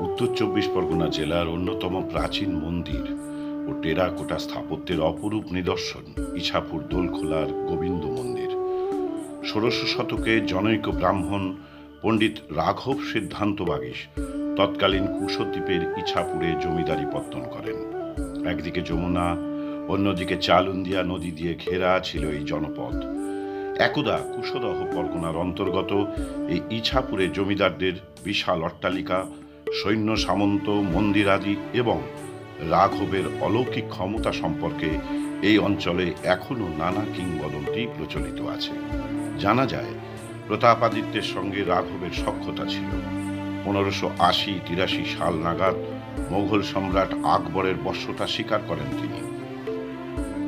উত্তর চব্বিশ পরগনা জেলার অন্যতম প্রাচীন মন্দির ও টেরাকোটা স্থাপত্যের অপরূপ নিদর্শন ইছাপুর দোলখোলার গোবিন্দ মন্দির। ষোড়শ শতকে জনৈক ব্রাহ্মণ পণ্ডিত রাঘব সিদ্ধান্ত বাগিস তৎকালীন কুশদ্বীপের ইছাপুরে জমিদারি পত্তন করেন। একদিকে যমুনা, অন্যদিকে চালুন্দিয়া নদী দিয়ে ঘেরা ছিল এই জনপদ। একদা কুশদহ পরগনার অন্তর্গত এই ইছাপুরে জমিদারদের বিশাল অট্টালিকা সৈন্য সামন্ত মন্দিরাদি এবং রাঘবের অলৌকিক ক্ষমতা সম্পর্কে এই অঞ্চলে এখনও নানা কিংবদন্তি প্রচলিত আছে। জানা যায়, প্রতাপাদিত্যের সঙ্গে রাঘবের সখ্যতা ছিল। পনেরোশো আশি, তিরাশি সাল নাগাদ মোগল সম্রাট আকবরের বর্ষতা স্বীকার করেন তিনি।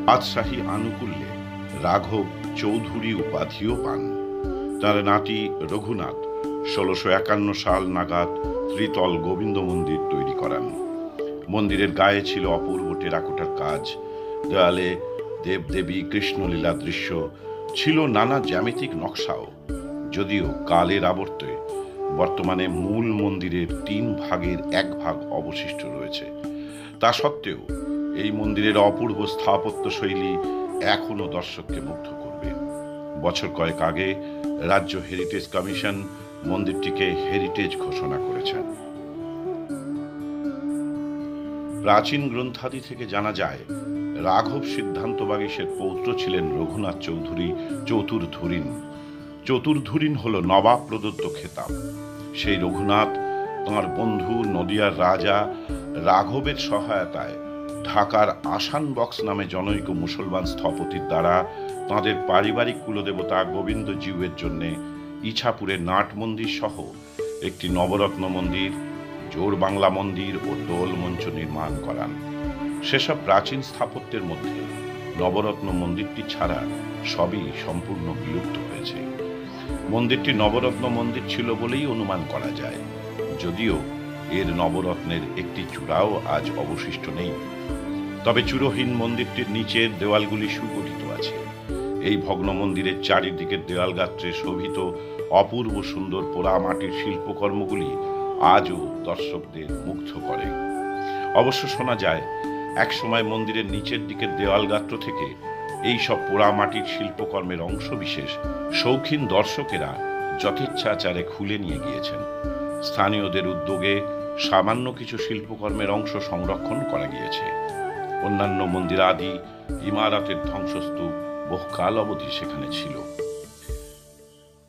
বাদশাহী আনুকূল্যে রাঘব চৌধুরী উপাধিও পান। তার নাতি রঘুনাথ ষোলোশো একান্ন সাল নাগাদ ত্রিতল গোবিন্দ মন্দির তৈরি করান। মন্দিরের গায়ে ছিল অপূর্ব টেরাকোটার কাজ। দেওয়ালে দেবদেবী কৃষ্ণলীলা দৃশ্য, ছিল নানা জ্যামিতিক নকশাও। যদিও কালের আবর্তে বর্তমানে মূল মন্দিরের তিন ভাগের এক ভাগ অবশিষ্ট রয়েছে। তা সত্ত্বেও এই মন্দিরের অপূর্ব স্থাপত্য শৈলী এখনও দর্শককে মুগ্ধ করবে। বছর কয়েক আগে রাজ্য হেরিটেজ কমিশন মন্দিরটিকে হেরিটেজ ঘোষণা করেছেন। প্রাচীন গ্রন্থাদি থেকে জানা যায়, রাঘব সিদ্ধান্ত বাগিসের পৌত্র ছিলেন রঘুনাথ চৌধুরী চতুর্ধুরিন। চতুর্ধুরিন হল নবাব প্রদত্ত খেতাব। সেই রঘুনাথ তাঁর বন্ধু, নদিয়ার রাজা, রাঘবের সহায়তায় ঢাকার আসান বক্স নামে জনৈক মুসলমান স্থপতির দ্বারা তাঁদের পারিবারিক কুলদেবতা গোবিন্দ জিউয়ের জন্য ইছাপুরের নাট মন্দির সহ একটি নবরত্ন মন্দির, জোর বাংলা মন্দির ও দোল মঞ্চ নির্মাণ করান। সেসব প্রাচীন স্থাপত্যের মধ্যে নবরত্ন মন্দিরটি ছাড়া সবই সম্পূর্ণ বিলুপ্ত হয়েছে। মন্দিরটি নবরত্ন মন্দির ছিল বলেই অনুমান করা যায়। যদিও এর নবরত্নের একটি চূড়াও আজ অবশিষ্ট নেই। তবে চূড়হীন মন্দিরটির নিচের দেওয়ালগুলি সুগঠিত আছে। এই ভগ্ন মন্দিরের চারিদিকের দেওয়ালগাত্রে শোভিত অপূর্ব সুন্দর পোড়ামাটির শিল্পকর্মগুলি আজও দর্শকদের মুগ্ধ করে। অবশ্য শোনা যায়, একসময় মন্দিরের নিচের দিকের দেওয়ালগাত্র থেকে এই সব পোড়ামাটির শিল্পকর্মের অংশ বিশেষ শৌখিন দর্শকেরা যথেচ্ছাচারে খুলে নিয়ে গিয়েছেন। স্থানীয়দের উদ্যোগে সামান্য কিছু শিল্পকর্মের অংশ সংরক্ষণ করা গিয়েছে। অন্যান্য মন্দিরাদি, ইমারাতের ধ্বংসস্তূপ বহুকাল অবধি সেখানে ছিল।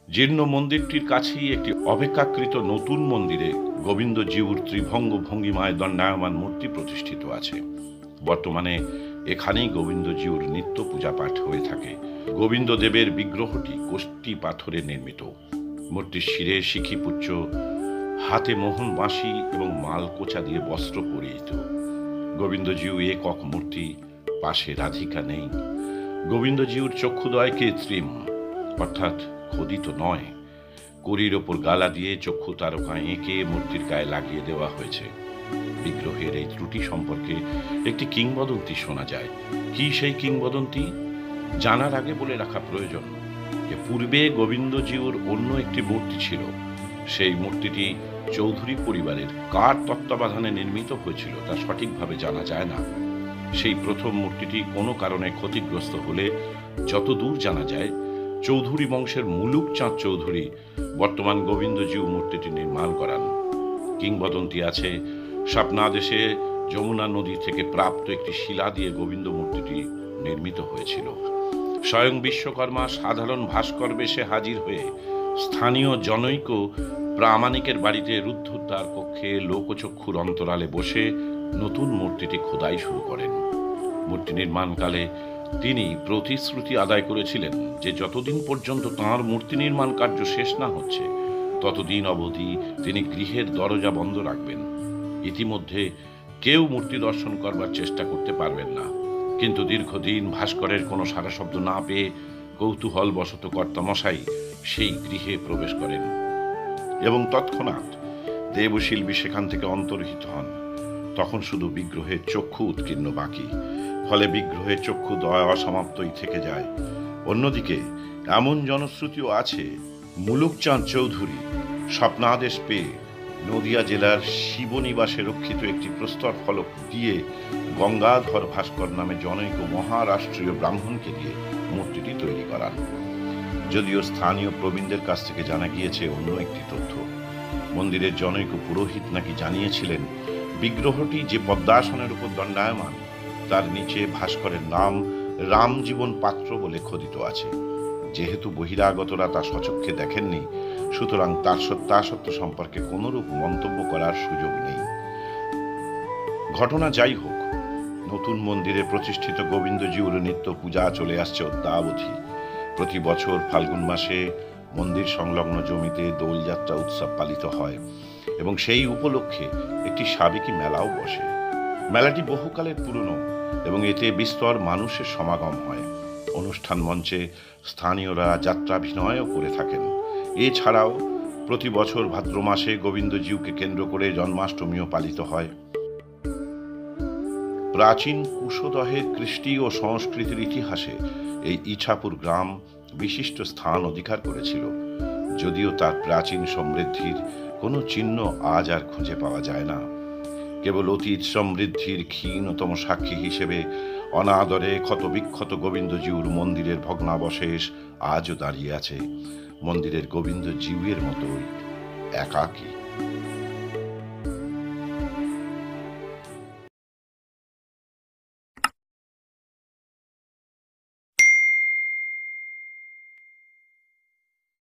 জীর্ণ মন্দিরটির কাছেই একটি অপেক্ষাকৃত নতুন মন্দিরে গোবিন্দ ত্রিভঙ্গ ভঙ্গিমায় দণ্ডায়মান মূর্তি প্রতিষ্ঠিত আছে। বর্তমানে এখানেই গোবিন্দ জিউর নিত্য পূজা পাঠ হয়ে থাকে। গোবিন্দ দেবের বিগ্রহটি কোষ্টি পাথরে নির্মিত। মূর্তির শিরে শিখিপুচ্ছ হাতে মোহন বাঁশি এবং মাল কোচা দিয়ে বস্ত্র পরিহিত। গোবিন্দজিউ একক মূর্তি, পাশে রাধিকা নেই। গোবিন্দজিউর চক্ষুদয় কৃত্রিম অর্থাৎ খোদিত নয়। করির ওপর গালা দিয়ে চক্ষু তারকা এঁকে মূর্তির গায়ে লাগিয়ে দেওয়া হয়েছে। বিগ্রহের এই ত্রুটি সম্পর্কে একটি কিংবদন্তি শোনা যায়। কি সেই কিংবদন্তি? জানার আগে বলে রাখা প্রয়োজন যে, পূর্বে গোবিন্দজিউর অন্য একটি মূর্তি ছিল। সেই মূর্তিটি চৌধুরী পরিবারের কার তত্ত্বাবধানে নির্মিত হয়েছিল তা সঠিকভাবে জানা যায় না। সেই প্রথম মূর্তিটি কোনো কারণে ক্ষতিগ্রস্ত হলে যতদূর জানা যায় চৌধুরী বংশের মুলুক চাঁদ চৌধুরী বর্তমান গোবিন্দজিউ মূর্তিটি নির্মাণ করান। কিংবদন্তি আছে স্বপ্নাদেশে যমুনা নদী থেকে প্রাপ্ত একটি শিলা দিয়ে গোবিন্দ মূর্তিটি নির্মিত হয়েছিল। স্বয়ং বিশ্বকর্মা সাধারণ ভাস্কর বেশে হাজির হয়ে স্থানীয় জনৈক প্রামাণিকের বাড়িতে রুদ্ধদ্বার কক্ষে লোকচক্ষুর অন্তরালে বসে নতুন মূর্তিটি খোদাই শুরু করেন। মূর্তি নির্মাণকালে তিনি প্রতিশ্রুতি আদায় করেছিলেন যে যতদিন পর্যন্ত তাঁর মূর্তি নির্মাণ কার্য শেষ না হচ্ছে, ততদিন অবধি তিনি গৃহের দরজা বন্ধ রাখবেন। ইতিমধ্যে কেউ মূর্তি দর্শন করবার চেষ্টা করতে পারবেন না। কিন্তু দীর্ঘদিন ভাস্করের কোনো সারা শব্দ না পেয়ে কৌতূহল বশত কর্তামশাই সেই গৃহে প্রবেশ করেন এবং তৎক্ষণাৎ দেবশিল্পী সেখান থেকে অন্তর্হিত হন। তখন শুধু বিগ্রহের চক্ষু উৎকীর্ণ বাকি। ফলে বিগ্রহের চক্ষু দয়া অসমাপ্তই থেকে যায়। অন্যদিকে এমন জনশ্রুতিও আছে, মুলুকচাঁদ চৌধুরী স্বপ্নাদেশ পেয়ে নদিয়া জেলার শিবনিবাসে রক্ষিত একটি প্রস্তর ফলক দিয়ে গঙ্গাধর ভাস্কর নামে জনৈক মহারাষ্ট্রীয় ব্রাহ্মণকে দিয়ে মূর্তিটি তৈরি করান। যদিও স্থানীয় প্রবীণদের কাছ থেকে জানা গিয়েছে অন্য একটি তথ্য। মন্দিরের জনৈক পুরোহিত নাকি জানিয়েছিলেন বিগ্রহটি যে পদ্মাসনের উপর দণ্ডায়মান, তার নিচে ভাস্করের নাম রামজীবন পাত্র বলে খোদিত আছে। যেহেতু বহিরাগতরা তা সচক্ষে দেখেননি, সুতরাং তার সত্যাসত্য সম্পর্কে কোনোরূপ মন্তব্য করার সুযোগ নেই। ঘটনা যাই হোক, নতুন মন্দিরে প্রতিষ্ঠিত গোবিন্দজিউর নিত্য পূজা চলে আসছে অদ্যাবধি। প্রতি বছর ফাল্গুন মাসে মন্দির সংলগ্ন জমিতে দোলযাত্রা উৎসব পালিত হয়। এবং সেই উপলক্ষে একটি সাবেকি মেলাও বসে। মেলাটি বহুকালের পুরনো এবং এতে বিস্তর মানুষের সমাগম হয়। অনুষ্ঠান মঞ্চে স্থানীয়রা যাত্রাভিনয়ও করে থাকেন। এছাড়াও প্রতি বছর ভাদ্র মাসে গোবিন্দজিউকে কেন্দ্র করে জন্মাষ্টমীও পালিত হয়। প্রাচীন কুশদহের কৃষ্টি ও সংস্কৃতির ইতিহাসে এই ইছাপুর গ্রাম বিশিষ্ট স্থান অধিকার করেছিল। যদিও তার প্রাচীন সমৃদ্ধির কোনো চিহ্ন আজ আর খুঁজে পাওয়া যায় না। কেবল অতীত সমৃদ্ধির ক্ষীণতম সাক্ষী হিসেবে অনাদরে ক্ষতবিক্ষত গোবিন্দজিউর মন্দিরের ভগ্নাবশেষ আজও দাঁড়িয়ে আছে। মন্দিরের গোবিন্দজিউয়ের মতোই একাকী।